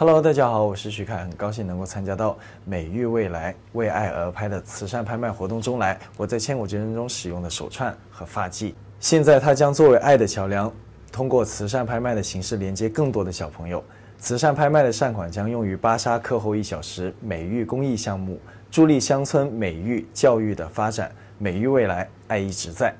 Hello，大家好，我是徐凯，很高兴能够参加到美育未来为爱而拍的慈善拍卖活动中来。我在千古绝人中使用的手串和发髻，现在它将作为爱的桥梁，通过慈善拍卖的形式连接更多的小朋友。慈善拍卖的善款将用于巴沙课后一小时美育公益项目，助力乡村美育教育的发展。美育未来，爱一直在。